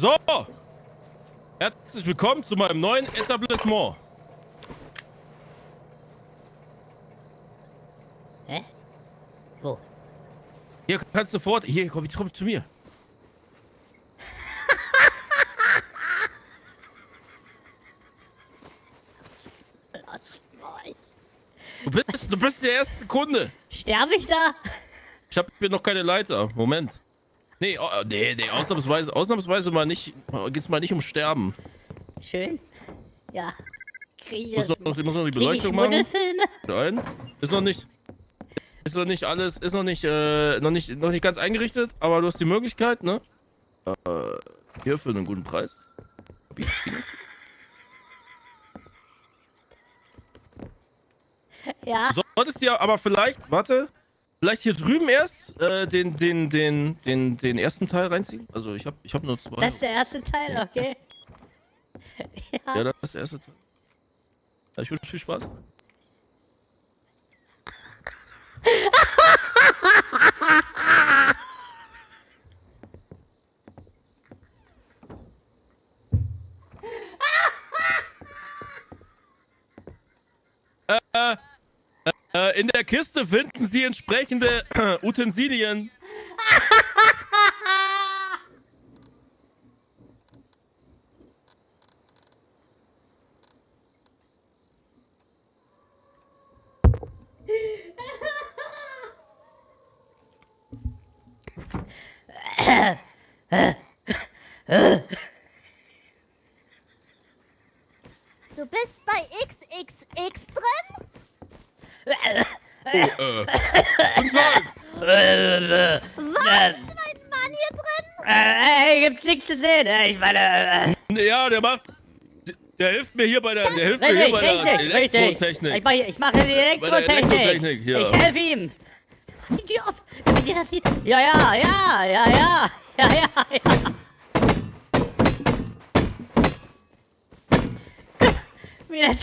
So. Herzlich willkommen zu meinem neuen Etablissement. Hä? Wo? Hier kannst du fort. Hier, komm, komm zu mir. Du bist, du bist der erste Kunde. Sterbe ich da? Ich habe hier noch keine Leiter. Moment. Nee, oh, nee, nee, ausnahmsweise, ausnahmsweise mal nicht, geht's mal nicht um Sterben. Schön. Ja. Krieg ich, Muss noch, muss noch die Beleuchtung machen. Nein, ist noch nicht. Ist noch nicht alles, ist noch nicht, äh, noch nicht, noch nicht ganz eingerichtet, aber du hast die Möglichkeit, ne? Äh, hier für einen guten Preis. Ja. Du solltest dir aber vielleicht, warte, vielleicht hier drüben erst äh, den, den, den, den, den ersten Teil reinziehen. Also ich habe, ich habe nur zwei. Das ist der erste Teil, okay. Ja. ja, das ist der erste Teil. Ja, ich wünsche viel Spaß. Äh, äh, in der Kiste finden Sie entsprechende äh, Utensilien. Du bist bei XXX drin? Oh, äh. Guten Tag. Äh, Was? Ist mein Mann hier drin? Ey, gibt's nichts zu sehen. äh, Ich meine, äh, Ja, der macht. Der hilft mir hier bei der. Der hilft mir hier richtig, bei der richtig, richtig. Ich, Elektrotechnik. mach, ich mache die Elektrotechnik. Elektrotechnik, ja. Ich helfe ihm. Mach die Tür auf, damit ihr das sieht. Ja, ja, ja, ja, ja, ja, ja, ja. Wie das...